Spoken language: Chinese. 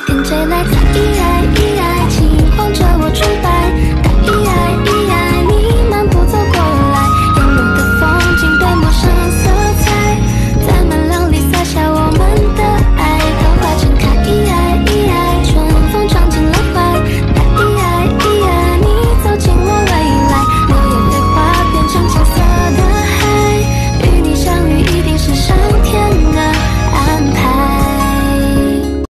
天追来，才依然。